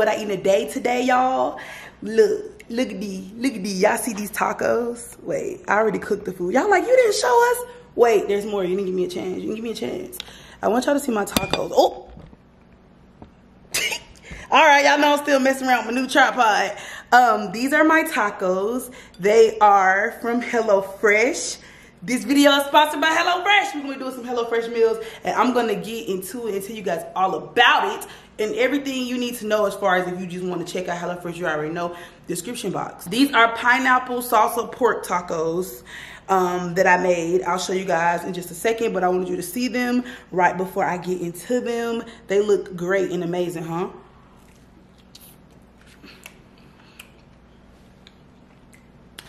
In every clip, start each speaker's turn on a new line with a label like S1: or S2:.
S1: what I eat in a day today, y'all. Look, look at these, look at these. Y'all see these tacos? Wait, I already cooked the food. Y'all like, you didn't show us? Wait, there's more. You didn't give me a chance. You didn't give me a chance. I want y'all to see my tacos. Oh. All right, y'all know I'm still messing around with my new tripod. Um, these are my tacos. They are from HelloFresh. This video is sponsored by HelloFresh. We're gonna doing some HelloFresh meals and I'm gonna get into it and tell you guys all about it and everything you need to know as far as if you just wanna check out HelloFresh, you already know, description box. These are pineapple salsa pork tacos um, that I made. I'll show you guys in just a second, but I wanted you to see them right before I get into them. They look great and amazing, huh?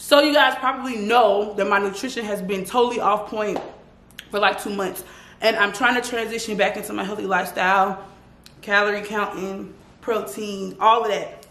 S1: So you guys probably know that my nutrition has been totally off point for like two months. And I'm trying to transition back into my healthy lifestyle, calorie counting, protein, all of that.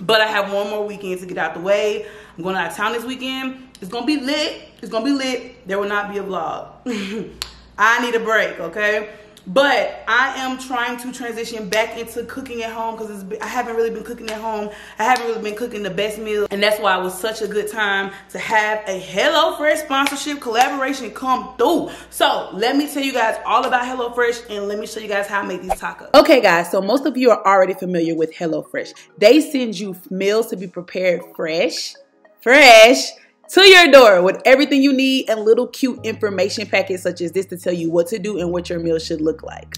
S1: But I have one more weekend to get out the way. I'm going out of town this weekend. It's going to be lit. It's going to be lit. There will not be a vlog. I need a break, okay? But I am trying to transition back into cooking at home because I haven't really been cooking at home. I haven't really been cooking the best meals. And that's why it was such a good time to have a HelloFresh sponsorship collaboration come through. So let me tell you guys all about HelloFresh and let me show you guys how I make these tacos. Okay guys, so most of you are already familiar with HelloFresh. They send you meals to be prepared fresh, fresh, to your door with everything you need and little cute information packets such as this to tell you what to do and what your meal should look like.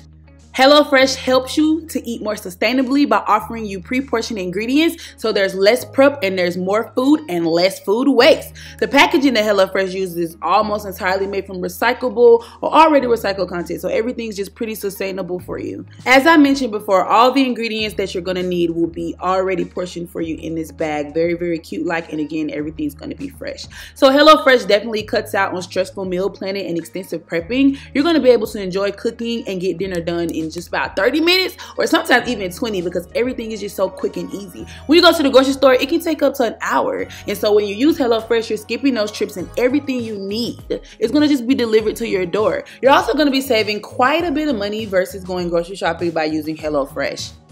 S1: HelloFresh helps you to eat more sustainably by offering you pre-portioned ingredients so there's less prep and there's more food and less food waste. The packaging that HelloFresh uses is almost entirely made from recyclable or already recycled content so everything's just pretty sustainable for you. As I mentioned before, all the ingredients that you're to need will be already portioned for you in this bag. Very, very cute like and again everything's to be fresh. So HelloFresh definitely cuts out on stressful meal planning and extensive prepping. You're to be able to enjoy cooking and get dinner done in just about 30 minutes or sometimes even 20 because everything is just so quick and easy. When you go to the grocery store, it can take up to an hour. And so when you use HelloFresh, you're skipping those trips and everything you need is going to just be delivered to your door. You're also going to be saving quite a bit of money versus going grocery shopping by using HelloFresh.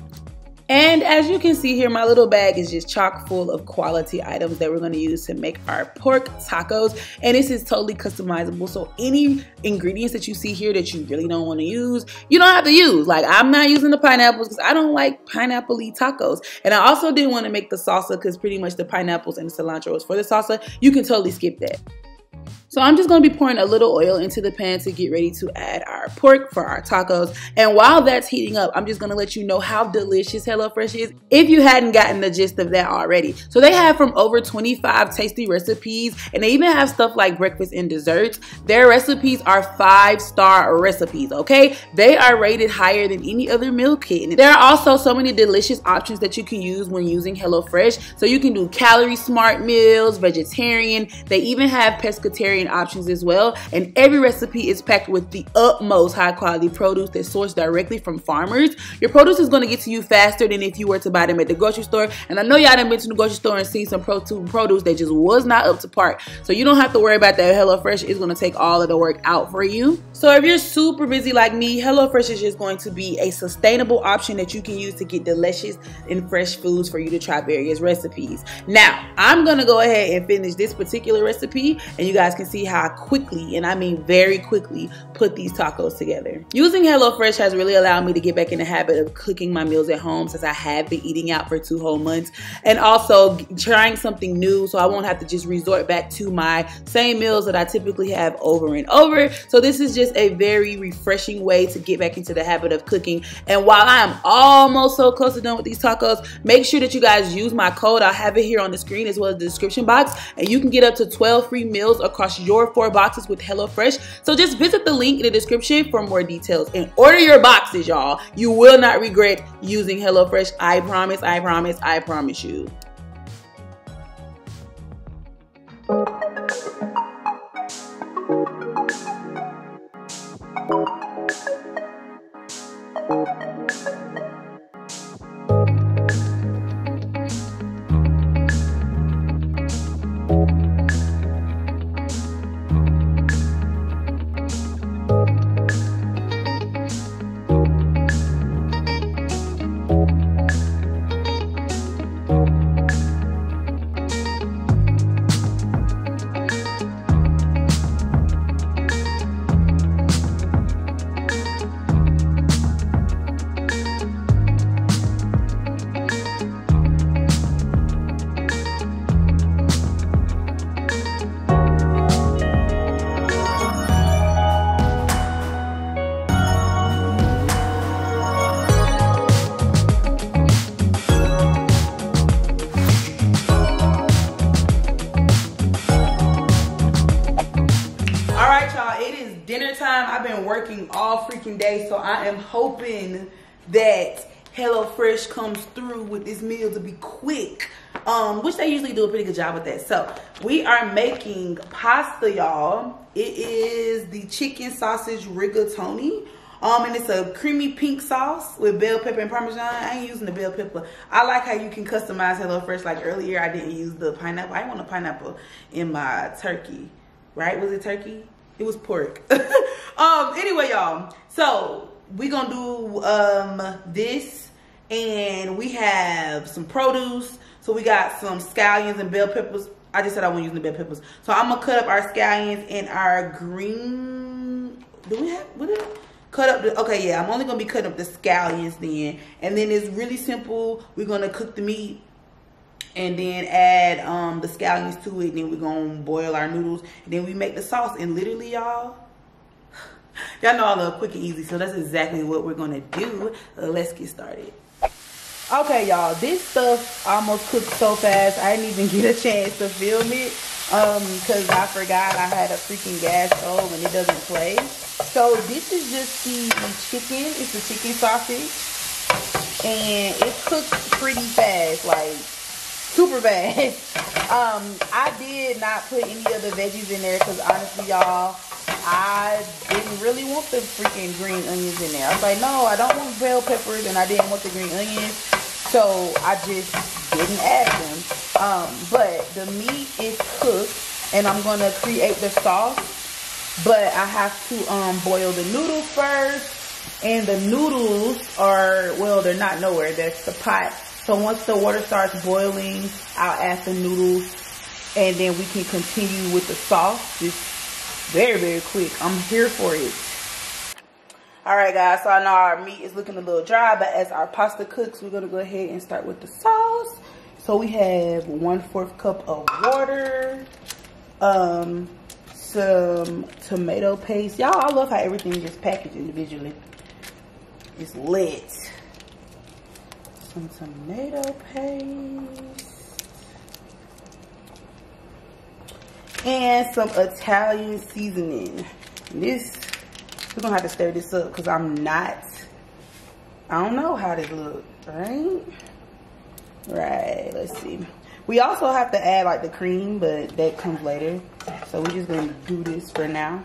S1: And as you can see here, my little bag is just chock full of quality items that we're gonna use to make our pork tacos. And this is totally customizable. So any ingredients that you see here that you really don't wanna use, you don't have to use. Like I'm not using the pineapples because I don't like pineapple-y tacos. And I also didn't wanna make the salsa because pretty much the pineapples and the cilantro is for the salsa. You can totally skip that. So I'm just going to be pouring a little oil into the pan to get ready to add our pork for our tacos. And while that's heating up, I'm just going to let you know how delicious HelloFresh is if you hadn't gotten the gist of that already. So they have from over 25 tasty recipes and they even have stuff like breakfast and desserts. Their recipes are five star recipes, okay? They are rated higher than any other meal kit. And there are also so many delicious options that you can use when using HelloFresh. So you can do calorie smart meals, vegetarian. They even have pescatarian options as well. And every recipe is packed with the utmost high quality produce that's sourced directly from farmers. Your produce is going to get to you faster than if you were to buy them at the grocery store. And I know y'all done been to the grocery store and seen some produce that just was not up to par. So you don't have to worry about that. HelloFresh is going to take all of the work out for you. So if you're super busy like me, HelloFresh is just going to be a sustainable option that you can use to get delicious and fresh foods for you to try various recipes. Now, I'm going to go ahead and finish this particular recipe and you guys can see how I quickly, and I mean very quickly, put these tacos together. Using HelloFresh has really allowed me to get back in the habit of cooking my meals at home since I have been eating out for two whole months and also trying something new so I won't have to just resort back to my same meals that I typically have over and over. So this is just a very refreshing way to get back into the habit of cooking. And while I am almost so close to done with these tacos, make sure that you guys use my code. I'll have it here on the screen as well as the description box and you can get up to 12 free meals across your four boxes with HelloFresh. So just visit the link in the description for more details and order your boxes, y'all. You will not regret using HelloFresh. I promise, I promise, I promise you. Working all freaking day, so I am hoping that HelloFresh comes through with this meal to be quick. Um, which they usually do a pretty good job with that. So we are making pasta, y'all. It is the chicken sausage rigatoni. Um, and it's a creamy pink sauce with bell pepper and parmesan. I ain't using the bell pepper. I like how you can customize HelloFresh. Like earlier, I didn't use the pineapple. I want a pineapple in my turkey. Right? Was it turkey? It was pork. um, anyway, y'all. So we gonna do um this, and we have some produce. So we got some scallions and bell peppers. I just said I wasn't using the bell peppers. So I'm gonna cut up our scallions and our green. Do we have what is cut up the okay yeah i'm only gonna be cutting up the scallions then and then it's really simple we're gonna cook the meat and then add um the scallions to it and then we're gonna boil our noodles and then we make the sauce and literally y'all y'all know i love quick and easy so that's exactly what we're gonna do let's get started okay y'all this stuff almost cooked so fast i didn't even get a chance to film it um because i forgot i had a freaking gas stove and it doesn't play so this is just the chicken. It's the chicken sausage. And it cooks pretty fast, like super fast. Um, I did not put any of the veggies in there because honestly, y'all, I didn't really want the freaking green onions in there. I was like, no, I don't want bell peppers and I didn't want the green onions. So I just didn't add them. Um, but the meat is cooked and I'm going to create the sauce but I have to um, boil the noodles first. And the noodles are, well, they're not nowhere. That's the pot. So once the water starts boiling, I'll add the noodles. And then we can continue with the sauce. Very, very quick. I'm here for it. Alright guys, so I know our meat is looking a little dry, but as our pasta cooks, we're to go ahead and start with the sauce. So we have one fourth cup of water. Um, some tomato paste. Y'all, I love how everything is packaged individually. It's lit. Some tomato paste. And some Italian seasoning. This, we're gonna have to stir this up because I'm not, I don't know how this look, right? Right, let's see. We also have to add like the cream, but that comes later. So we're just gonna do this for now.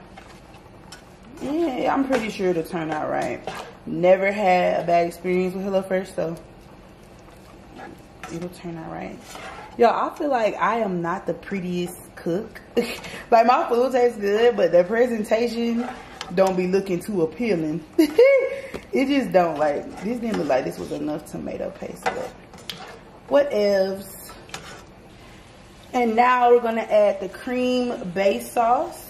S1: Yeah, I'm pretty sure it'll turn out right. Never had a bad experience with HelloFresh, so it'll turn out right. Yo, I feel like I am not the prettiest cook. like my food tastes good, but the presentation don't be looking too appealing. it just don't like, this didn't look like this was enough tomato paste. But what else? And now we're gonna add the cream base sauce.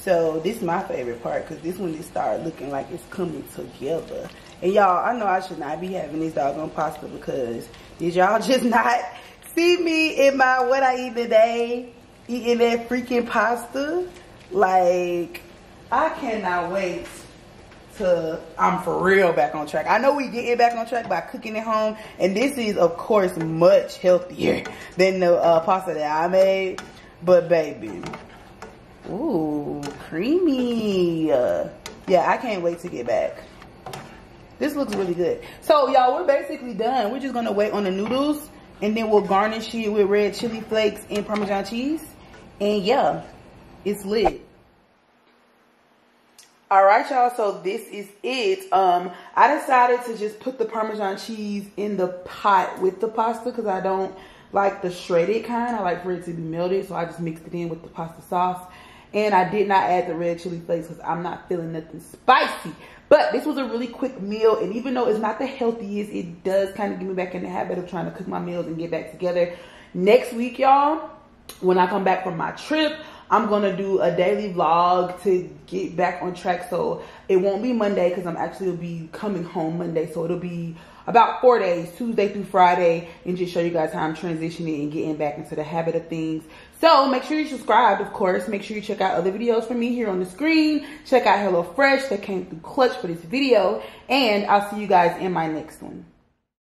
S1: So this is my favorite part because this one it started looking like it's coming together. And y'all, I know I should not be having this doggone pasta because did y'all just not see me in my what I eat today eating that freaking pasta? Like, I cannot wait to I'm for real back on track. I know we getting back on track by cooking at home, and this is of course much healthier than the uh, pasta that I made. But baby, ooh, creamy. Uh, yeah, I can't wait to get back. This looks really good. So y'all, we're basically done. We're just gonna wait on the noodles, and then we'll garnish it with red chili flakes and Parmesan cheese. And yeah, it's lit. All right y'all so this is it. Um i decided to just put the parmesan cheese in the pot with the pasta because i don't like the shredded kind. I like for it to be melted so i just mixed it in with the pasta sauce and i did not add the red chili flakes because i'm not feeling nothing spicy but this was a really quick meal and even though it's not the healthiest it does kind of get me back in the habit of trying to cook my meals and get back together next week y'all when i come back from my trip I'm gonna do a daily vlog to get back on track. So it won't be Monday because I'm actually be coming home Monday. So it'll be about four days, Tuesday through Friday, and just show you guys how I'm transitioning and getting back into the habit of things. So make sure you subscribe, of course. Make sure you check out other videos from me here on the screen. Check out HelloFresh that came through clutch for this video. And I'll see you guys in my next one.